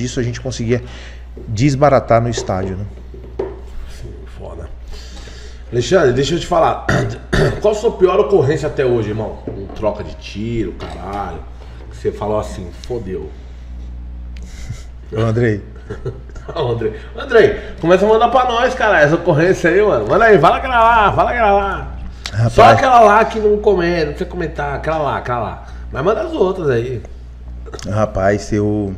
disso a gente conseguia desbaratar no estádio, né? Foda. Alexandre, deixa eu te falar. Qual a sua pior ocorrência até hoje, irmão? Um troca de tiro, caralho. Você falou assim, fodeu. Ô, Andrei, Ó, Andrei. Andrei, começa a mandar pra nós, cara, essa ocorrência aí, mano. Manda aí, fala aquela lá, fala aquela lá. Rapaz. Só aquela lá que não comenta, não precisa comentar, aquela lá, aquela lá. Mas manda as outras aí. rapaz, eu.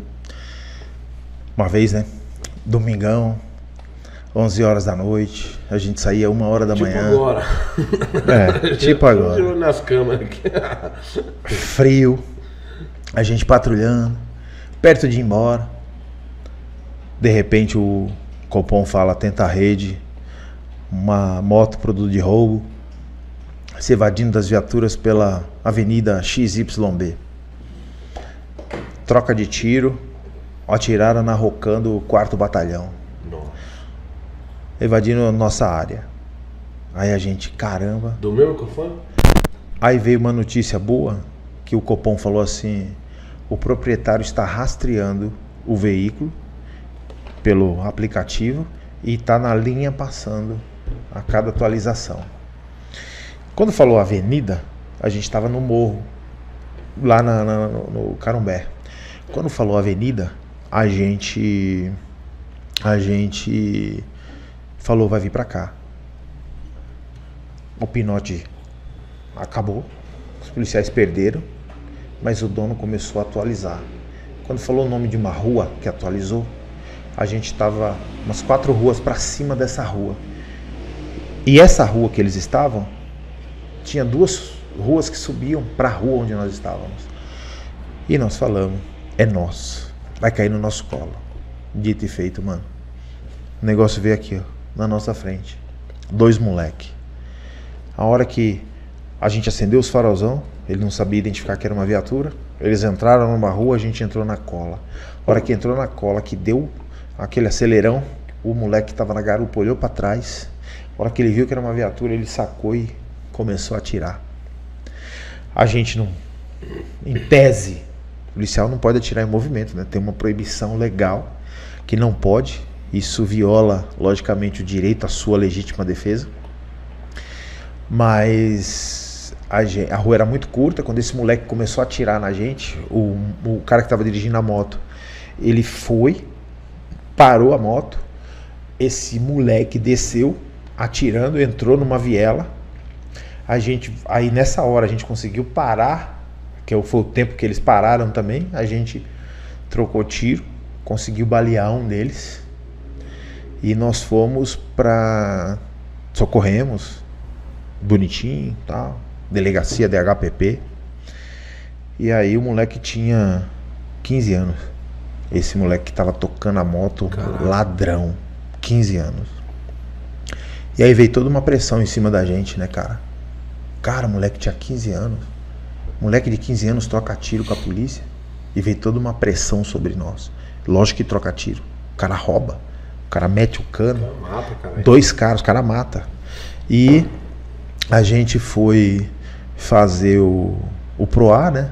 Uma vez, né? Domingão, 11 horas da noite, a gente saía uma hora da Tipo manhã. agora. É, tipo agora. Nas câmeras aqui. frio, a gente patrulhando, perto de ir embora. De repente o Copom fala, tenta a rede, uma moto produto de roubo, se evadindo das viaturas pela avenida XYB. Troca de tiro, atiraram na Rocan do 4 batalhão, Nossa. evadindo a nossa área. Aí a gente, caramba, Do meu microfone? Aí veio uma notícia boa que o Copom falou assim: o proprietário está rastreando o veículo pelo aplicativo e está na linha passando a cada atualização. Quando falou avenida, a gente estava no morro, lá na- na- no, no Carumbé. Quando falou avenida, a gente a gente falou vai vir para cá. O pinote acabou, os policiais perderam, mas o dono começou a atualizar. Quando falou o nome de uma rua que atualizou, a gente estava umas quatro ruas para cima dessa rua. E essa rua que eles estavam tinha duas ruas que subiam para a rua onde nós estávamos. E nós falamos, é nosso, vai cair no nosso colo. Dito e feito, mano. O negócio veio aqui, ó, na nossa frente. Dois moleque. A hora que a gente acendeu os farolzão, ele não sabia identificar que era uma viatura. Eles entraram numa rua, a gente entrou na cola. A hora que entrou na cola, que deu aquele acelerão, o moleque que estava na garupa olhou para trás. A hora que ele viu que era uma viatura, ele sacou e começou a atirar. A gente não. Em tese, o policial não pode atirar em movimento, né? Tem uma proibição legal que não pode. Isso viola, logicamente, o direito à sua legítima defesa. Mas a, gen- a rua era muito curta. Quando esse moleque começou a atirar na gente, o, o cara que estava dirigindo a moto, ele foi, parou a moto. Esse moleque desceu, atirando, entrou numa viela. A gente, aí nessa hora a gente conseguiu parar, que foi o tempo que eles pararam também. A gente trocou tiro, conseguiu balear um deles. E nós fomos para socorremos bonitinho, tal, delegacia de HPP. E aí o moleque tinha 15 anos. Esse moleque que tava tocando a moto, ladrão, 15 anos. E aí veio toda uma pressão em cima da gente, né, cara? Cara, o moleque tinha 15 anos. Moleque de 15 anos troca tiro com a polícia. E veio toda uma pressão sobre nós. Lógico que troca tiro. O cara rouba. O cara mete o cano. Mata, cara. Dois caras, o cara mata. E a gente foi fazer o, o PROA, né?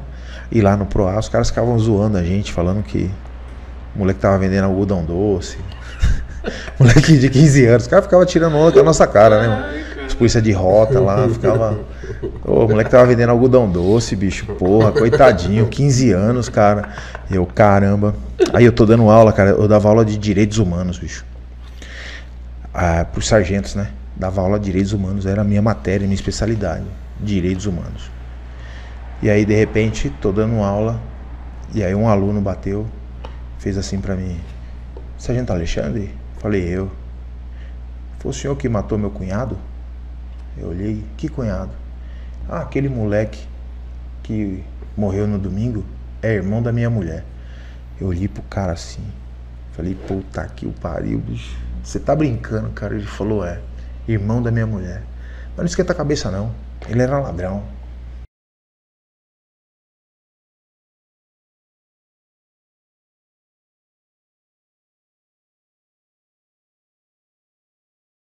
E lá no PROA os caras ficavam zoando a gente, falando que o moleque tava vendendo algodão doce. moleque de 15 anos. Os caras ficavam tirando onda com a nossa cara, né? Polícia de rota lá, ficava. Ô, o moleque tava vendendo algodão doce, bicho. Porra, coitadinho, 15 anos, cara. Eu, caramba. Aí eu tô dando aula, cara. Eu dava aula de direitos humanos, bicho ah, para os sargentos, né? Dava aula de direitos humanos, era a minha matéria, minha especialidade, direitos humanos. E aí, de repente, tô dando aula, e aí um aluno bateu, fez assim para mim: Sargento Alexandre? Falei, eu. Foi o senhor que matou meu cunhado? Eu olhei, que cunhado? Ah, aquele moleque que morreu no domingo é irmão da minha mulher. Eu olhei pro cara assim, falei, puta que o pariu, bicho. Você tá brincando, cara? Ele falou, é, irmão da minha mulher. Mas não esquenta a cabeça não, ele era ladrão.